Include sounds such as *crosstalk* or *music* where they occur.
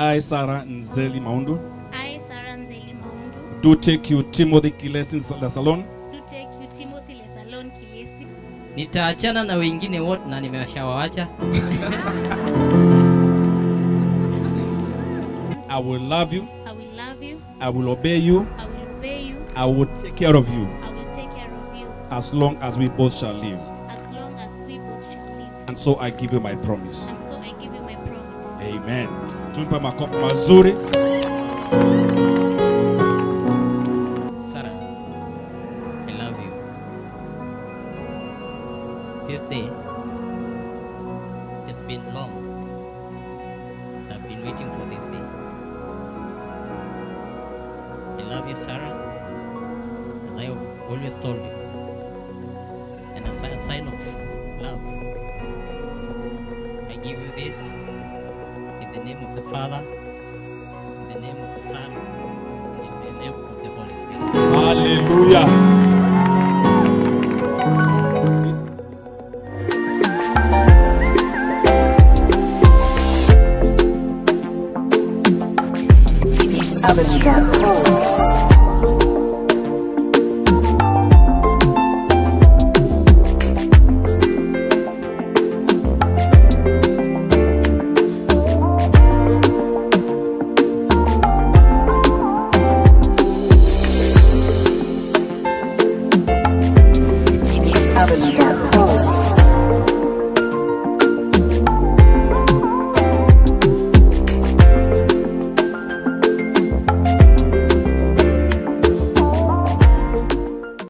I, Sarah Nzeli Maundu, I, Sarah Nzeli Maundu, do take you Timothy Kilesi the Salon, do take you Timothy Lesalon Kilesi. nitaachana na wengine wote na nimeshawaacha *laughs* I will love you, I will love you, I will obey you, I will obey you, I will take care of you I will take care of you. as long as we both shall live. as long as we both shall live. And so I give you my promise. And Amen. Tumpe makofi mazuri. Sarah, I love you. This day has been long. I've been waiting for this day. I love you, Sarah, as I have always told you. And as a sign of love, I give you this in the name of the Father, in the name of the Son, and in the name of the Holy Spirit. Hallelujah. Avenue.com.